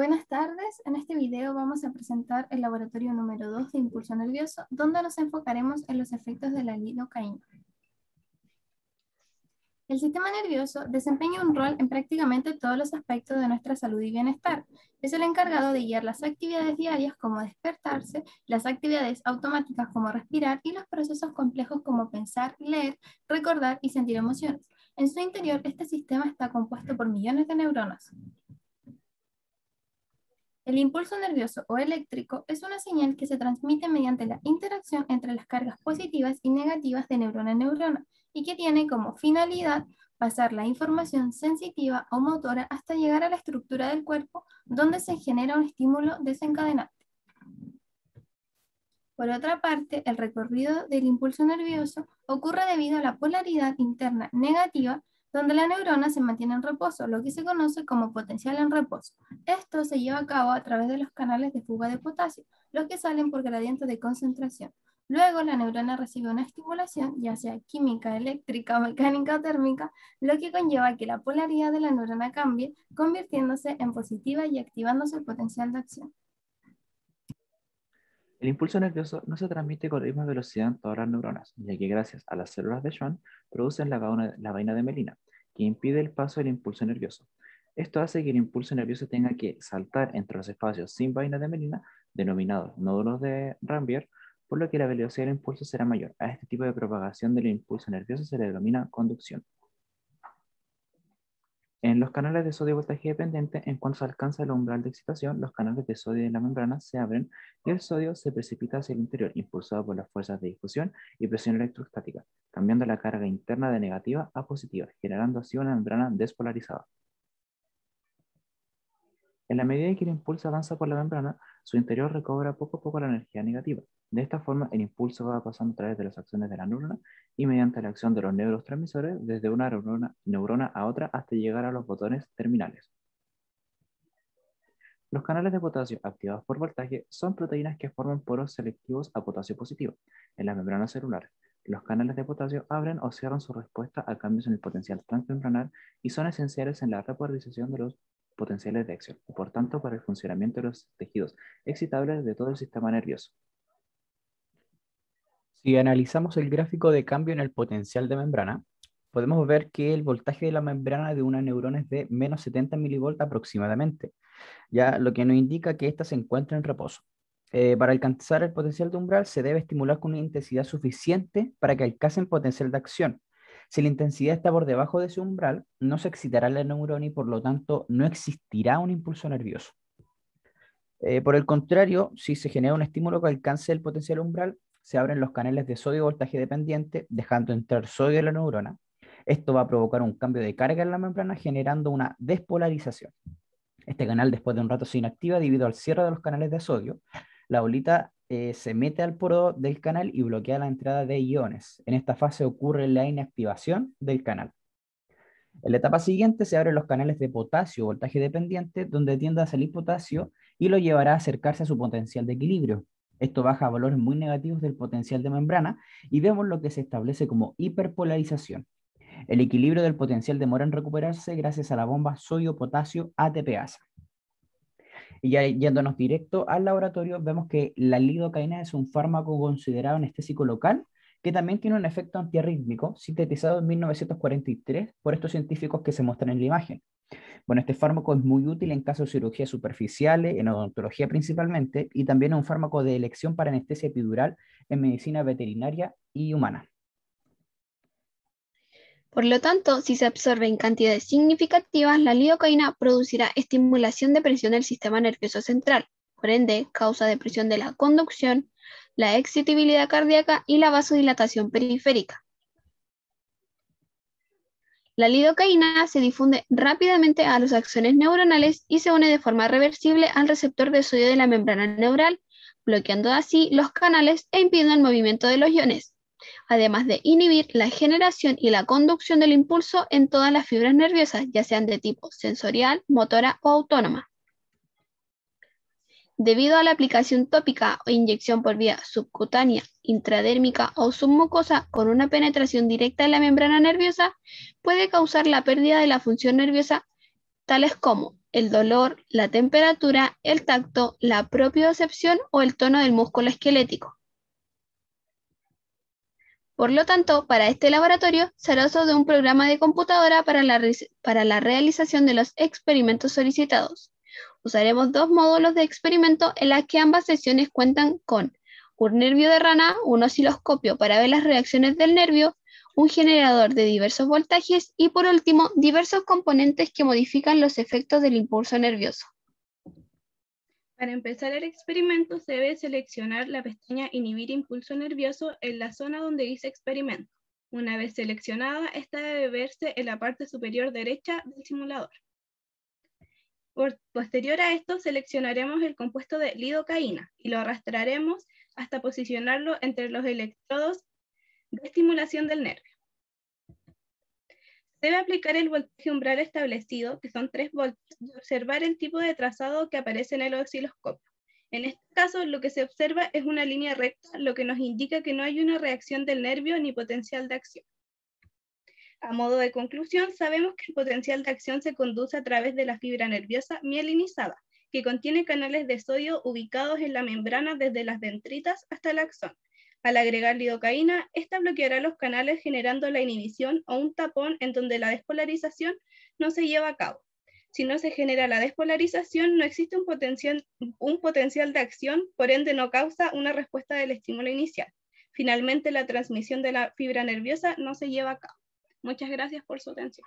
Buenas tardes, en este video vamos a presentar el laboratorio número 2 de impulso nervioso, donde nos enfocaremos en los efectos de la lidocaína. El sistema nervioso desempeña un rol en prácticamente todos los aspectos de nuestra salud y bienestar. Es el encargado de guiar las actividades diarias como despertarse, las actividades automáticas como respirar y los procesos complejos como pensar, leer, recordar y sentir emociones. En su interior, este sistema está compuesto por millones de neuronas. El impulso nervioso o eléctrico es una señal que se transmite mediante la interacción entre las cargas positivas y negativas de neurona a neurona y que tiene como finalidad pasar la información sensitiva o motora hasta llegar a la estructura del cuerpo donde se genera un estímulo desencadenante. Por otra parte, el recorrido del impulso nervioso ocurre debido a la polaridad interna negativa donde la neurona se mantiene en reposo, lo que se conoce como potencial en reposo. Esto se lleva a cabo a través de los canales de fuga de potasio, los que salen por gradiente de concentración. Luego la neurona recibe una estimulación, ya sea química, eléctrica, mecánica o térmica, lo que conlleva que la polaridad de la neurona cambie, convirtiéndose en positiva y activándose el potencial de acción. El impulso nervioso no se transmite con la misma velocidad en todas las neuronas, ya que gracias a las células de Schwann producen la, vaina de melina, impide el paso del impulso nervioso. Esto hace que el impulso nervioso tenga que saltar entre los espacios sin vaina de melina, denominados nódulos de Rambier, por lo que la velocidad del impulso será mayor. A este tipo de propagación del impulso nervioso se le denomina conducción. En los canales de sodio voltaje dependiente, en cuanto se alcanza el umbral de excitación, los canales de sodio de la membrana se abren y el sodio se precipita hacia el interior, impulsado por las fuerzas de difusión y presión electrostática, cambiando la carga interna de negativa a positiva, generando así una membrana despolarizada. En la medida en que el impulso avanza por la membrana, su interior recobra poco a poco la energía negativa. De esta forma, el impulso va pasando a través de las acciones de la neurona y mediante la acción de los neurotransmisores desde una neurona, a otra hasta llegar a los botones terminales. Los canales de potasio activados por voltaje son proteínas que forman poros selectivos a potasio positivo en las membranas celulares. Los canales de potasio abren o cierran su respuesta a cambios en el potencial transmembrana y son esenciales en la repolarización de los potenciales de acción y por tanto para el funcionamiento de los tejidos excitables de todo el sistema nervioso. Si analizamos el gráfico de cambio en el potencial de membrana, podemos ver que el voltaje de la membrana de una neurona es de menos 70 milivolts aproximadamente, ya lo que nos indica que ésta se encuentra en reposo. Eh, para alcanzar el potencial de umbral se debe estimular con una intensidad suficiente para que alcance el potencial de acción, si la intensidad está por debajo de ese umbral, no se excitará la neurona y por lo tanto no existirá un impulso nervioso. Eh, por el contrario, si se genera un estímulo que alcance el potencial umbral, se abren los canales de sodio voltaje dependiente, dejando entrar sodio en la neurona. Esto va a provocar un cambio de carga en la membrana, generando una despolarización. Este canal, después de un rato, se inactiva debido al cierre de los canales de sodio. La bolita eh, se mete al poro del canal y bloquea la entrada de iones. En esta fase ocurre la inactivación del canal. En la etapa siguiente se abren los canales de potasio, voltaje dependiente, donde tiende a salir potasio y lo llevará a acercarse a su potencial de equilibrio. Esto baja a valores muy negativos del potencial de membrana y vemos lo que se establece como hiperpolarización. El equilibrio del potencial demora en recuperarse gracias a la bomba sodio-potasio ATPasa. Y ya yéndonos directo al laboratorio, vemos que la lidocaína es un fármaco considerado anestésico local que también tiene un efecto antiarrítmico sintetizado en 1943 por estos científicos que se muestran en la imagen. Bueno, este fármaco es muy útil en casos de cirugías superficiales, en odontología principalmente, y también es un fármaco de elección para anestesia epidural en medicina veterinaria y humana. Por lo tanto, si se absorbe en cantidades significativas, la lidocaína producirá estimulación de presión del sistema nervioso central, por ende, causa depresión de la conducción, la excitabilidad cardíaca y la vasodilatación periférica. La lidocaína se difunde rápidamente a los axones neuronales y se une de forma reversible al receptor de sodio de la membrana neural, bloqueando así los canales e impidiendo el movimiento de los iones, además de inhibir la generación y la conducción del impulso en todas las fibras nerviosas, ya sean de tipo sensorial, motora o autónoma. Debido a la aplicación tópica o inyección por vía subcutánea, intradérmica o submucosa con una penetración directa en la membrana nerviosa, puede causar la pérdida de la función nerviosa, tales como el dolor, la temperatura, el tacto, la propiocepción o el tono del músculo esquelético. Por lo tanto, para este laboratorio será uso de un programa de computadora para la, realización de los experimentos solicitados. Usaremos dos módulos de experimento en las que ambas sesiones cuentan con un nervio de rana, un osciloscopio para ver las reacciones del nervio, un generador de diversos voltajes y por último diversos componentes que modifican los efectos del impulso nervioso. Para empezar el experimento se debe seleccionar la pestaña Inhibir impulso nervioso en la zona donde dice experimento. Una vez seleccionada, esta debe verse en la parte superior derecha del simulador. posterior a esto, seleccionaremos el compuesto de lidocaína y lo arrastraremos hasta posicionarlo entre los electrodos de estimulación del nervio. Debe aplicar el voltaje umbral establecido, que son 3 voltios, y observar el tipo de trazado que aparece en el osciloscopio. En este caso, lo que se observa es una línea recta, lo que nos indica que no hay una reacción del nervio ni potencial de acción. A modo de conclusión, sabemos que el potencial de acción se conduce a través de la fibra nerviosa mielinizada, que contiene canales de sodio ubicados en la membrana desde las dendritas hasta el axón, al agregar lidocaína, esta bloqueará los canales generando la inhibición o un tapón en donde la despolarización no se lleva a cabo. Si no se genera la despolarización, no existe un potencial, de acción, por ende no causa una respuesta del estímulo inicial. Finalmente, la transmisión de la fibra nerviosa no se lleva a cabo. Muchas gracias por su atención.